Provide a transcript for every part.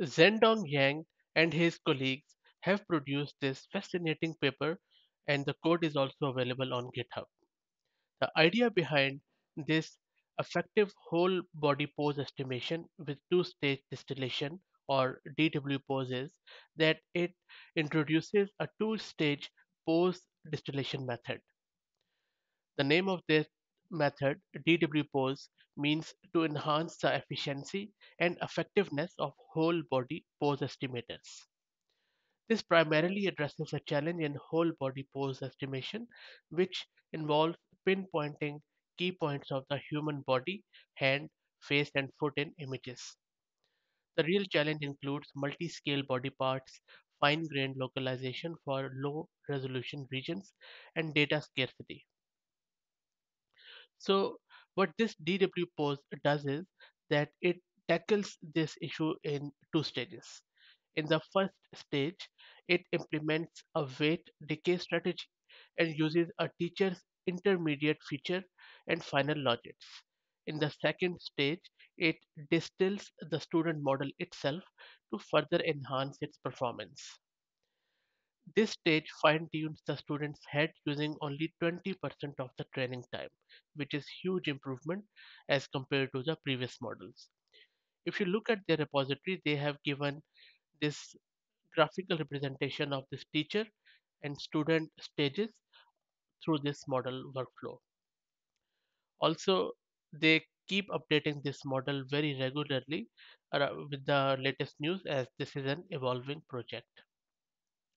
Zhendong Yang and his colleagues have produced this fascinating paper, and the code is also available on GitHub. The idea behind this effective whole body pose estimation with two stage distillation or DW pose is that it introduces a two stage pose distillation method. The name of this method, DW pose, means to enhance the efficiency and effectiveness of whole body pose estimators. This primarily addresses a challenge in whole body pose estimation, which involves pinpointing key points of the human body, hand, face, and foot in images. The real challenge includes multi scale body parts, fine grained localization for low resolution regions, and data scarcity. So, what this DW pose does is that it tackles this issue in two stages. In the first stage, it implements a weight decay strategy and uses a teacher's intermediate feature and final logits. In the second stage, it distills the student model itself to further enhance its performance. This stage fine-tunes the student's head using only 20% of the training time, which is huge improvement as compared to the previous models. If you look at their repository, they have given this graphical representation of this teacher and student stages through this model workflow. Also, they keep updating this model very regularly uh, with the latest news as this is an evolving project.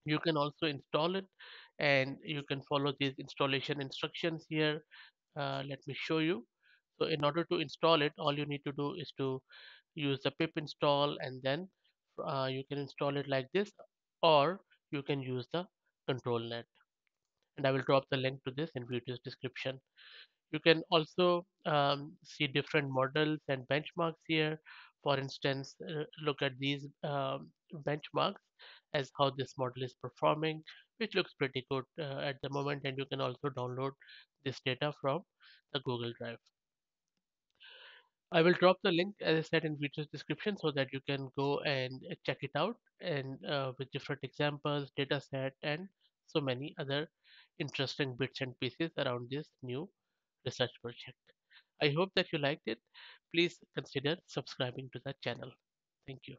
You can also install it and you can follow these installation instructions here. Uh, let me show you. So in order to install it, all you need to do is to use the pip install and then uh, you can install it like this or you can use the control net and I will drop the link to this in video's description. You can also um, see different models and benchmarks here. For instance, uh, look at these um, benchmarks as how this model is performing, which looks pretty good uh, at the moment. And you can also download this data from the Google Drive. I will drop the link as I said in video's description so that you can go and uh, check it out and uh, with different examples, data set, and so many other interesting bits and pieces around this new research project. I hope that you liked it. Please consider subscribing to the channel. Thank you.